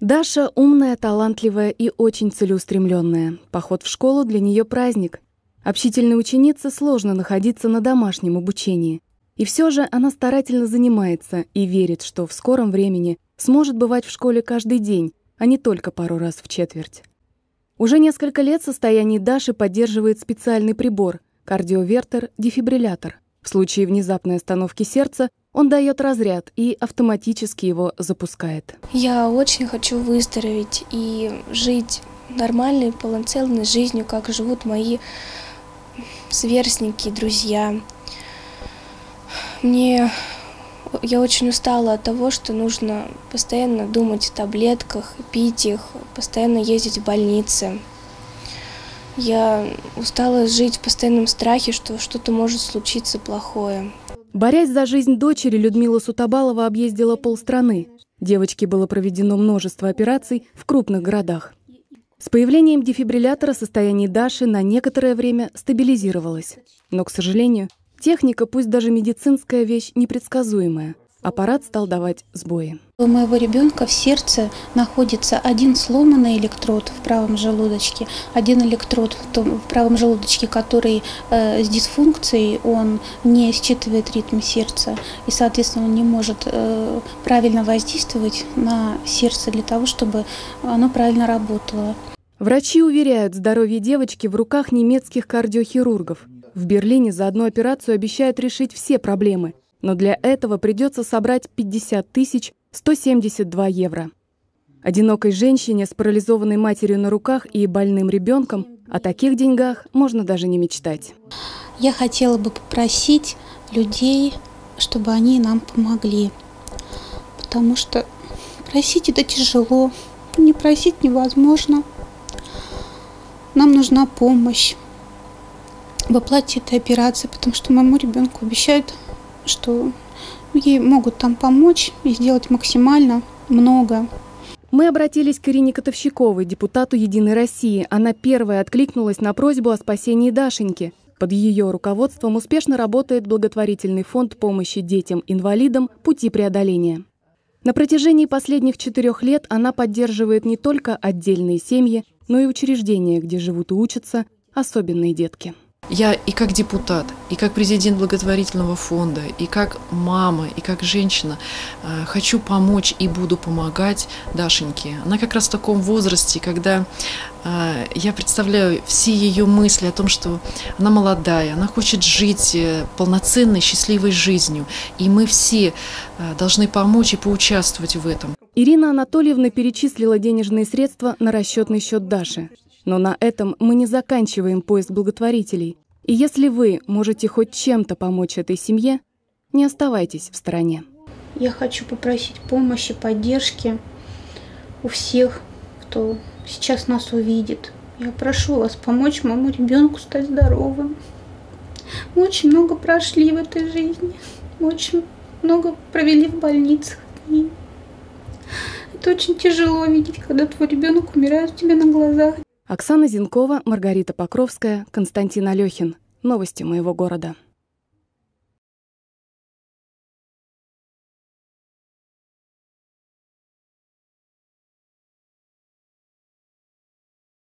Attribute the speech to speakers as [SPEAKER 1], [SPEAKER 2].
[SPEAKER 1] Даша умная, талантливая и очень целеустремленная. Поход в школу для нее праздник. Общительной ученице сложно находиться на домашнем обучении. И все же она старательно занимается и верит, что в скором времени сможет бывать в школе каждый день, а не только пару раз в четверть. Уже несколько лет состояние Даши поддерживает специальный прибор – кардиовертер-дефибриллятор. В случае внезапной остановки сердца он дает разряд и автоматически его запускает.
[SPEAKER 2] Я очень хочу выздороветь и жить нормальной, полноценной жизнью, как живут мои сверстники, друзья. Мне я очень устала от того, что нужно постоянно думать о таблетках, пить их, постоянно ездить в больницы. Я устала жить в постоянном страхе, что что-то может случиться плохое.
[SPEAKER 1] Борясь за жизнь дочери, Людмила Сутабалова объездила полстраны. Девочке было проведено множество операций в крупных городах. С появлением дефибриллятора состояние Даши на некоторое время стабилизировалось. Но, к сожалению, Техника, пусть даже медицинская вещь, непредсказуемая. Аппарат стал давать сбои.
[SPEAKER 3] У моего ребенка в сердце находится один сломанный электрод в правом желудочке, один электрод в, том, в правом желудочке, который э, с дисфункцией, он не считывает ритм сердца, и, соответственно, он не может э, правильно воздействовать на сердце для того, чтобы оно правильно работало.
[SPEAKER 1] Врачи уверяют, здоровье девочки в руках немецких кардиохирургов. В Берлине за одну операцию обещают решить все проблемы, но для этого придется собрать 50 тысяч 172 евро. Одинокой женщине с парализованной матерью на руках и больным ребенком о таких деньгах можно даже не мечтать.
[SPEAKER 3] Я хотела бы попросить людей, чтобы они нам помогли. Потому что просить это тяжело, не просить невозможно. Нам нужна помощь в оплате этой операции, потому что моему ребенку обещают, что ей могут там помочь и сделать максимально много.
[SPEAKER 1] Мы обратились к Ирине Котовщиковой, депутату «Единой России». Она первая откликнулась на просьбу о спасении Дашеньки. Под ее руководством успешно работает благотворительный фонд помощи детям-инвалидам «Пути преодоления». На протяжении последних четырех лет она поддерживает не только отдельные семьи, но и учреждения, где живут и учатся особенные детки.
[SPEAKER 4] Я и как депутат, и как президент благотворительного фонда, и как мама, и как женщина э, хочу помочь и буду помогать Дашеньке. Она как раз в таком возрасте, когда э, я представляю все ее мысли о том, что она молодая, она хочет жить э, полноценной, счастливой жизнью. И мы все должны помочь и поучаствовать в этом.
[SPEAKER 1] Ирина Анатольевна перечислила денежные средства на расчетный счет Даши. Но на этом мы не заканчиваем поиск благотворителей. И если вы можете хоть чем-то помочь этой семье, не оставайтесь в стороне.
[SPEAKER 3] Я хочу попросить помощи, поддержки у всех, кто сейчас нас увидит. Я прошу вас помочь моему ребенку стать здоровым. Мы очень много прошли в этой жизни. Мы очень много провели в больницах. И это очень тяжело видеть, когда твой ребенок умирает у тебя на глазах.
[SPEAKER 1] Оксана Зинкова, Маргарита Покровская, Константин Алехин. Новости моего города.